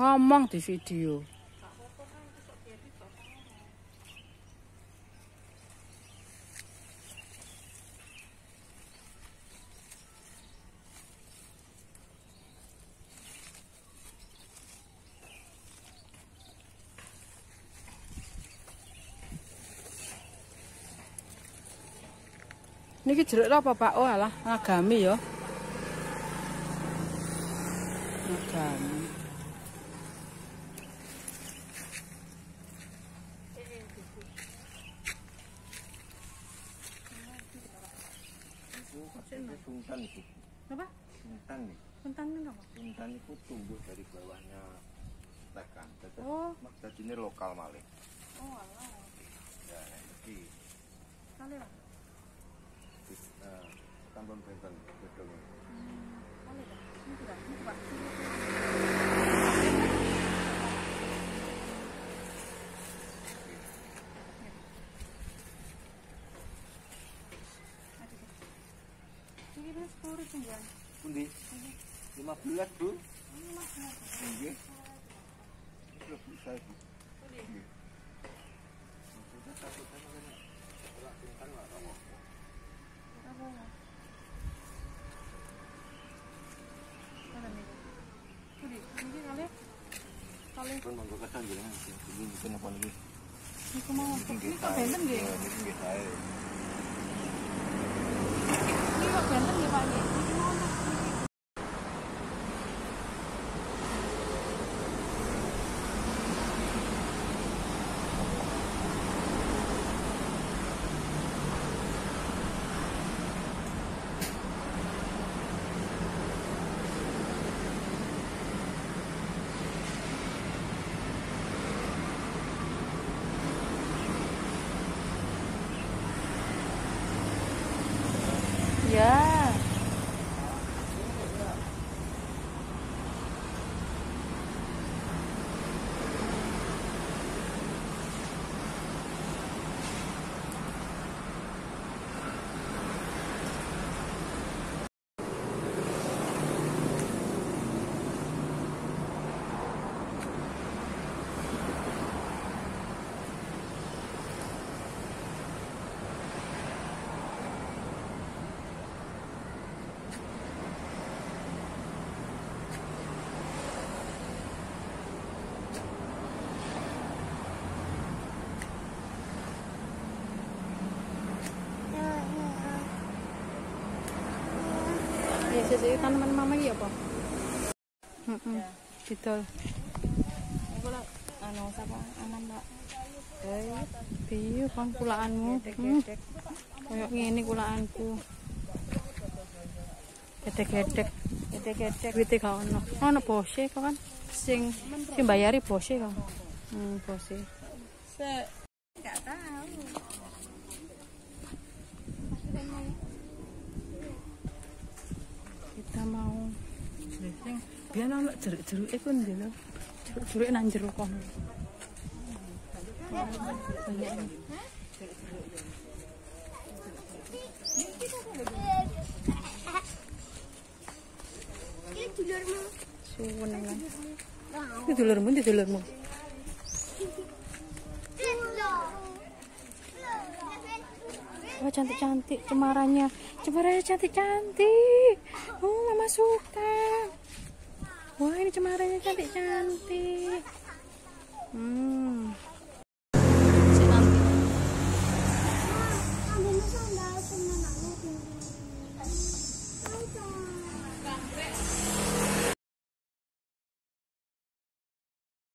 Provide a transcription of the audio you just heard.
Ngomong di video. Niki jeruk apa Pak? Oh alah, ngagami ya. Ngagami. Suntan itu. Apa? Suntan nih. Kentang ini apa? Suntan itu tumbuh dari bawahnya tekan. Tetap Oh. ini lokal malih. Oh alah. Ya, jadi Kali lah. uh, tambang benten gedung. Kali lah. Ini tidak, ini Pak. Ini kan sepuluh tinggal. Pundi? 15, Bu. Nggih. Sudah bisa, Bu. Nggih. Maksudnya satu kan kan ora suntan lah kamu. Apa? Mana nih? Ini, ini kali. Kali. Kan monggo kesan jenengan. Ini mungkin apa lagi? Ini mau benten nggih? Ya, ini nggih sae. Ini kok benten nggih Pak nggih? Ini mau Ya. Ya, sih tanaman mama iya apa? Heeh. Gitu. Iku lah anu sapa anak Mbak. Eh, piye kan kulaanmu? Hmm. Kayak ngene kulaanku. Gedek-gedek. Gedek-gedek. Duite gak ono. Ono bose kok kan sing sing bayari bose kok. Hmm, bose. Se enggak tahu. Kita mau sing biyen ono jeruk-jeruke ku ndi lho. Jeruk-jeruke nang jero kono. Banyak. Ini dulurmu, ini dulurmu. Wah cantik-cantik cemarannya. Cemarannya cantik-cantik. Oh, mama suka. Wah, ini cemarannya cantik-cantik. Hmm.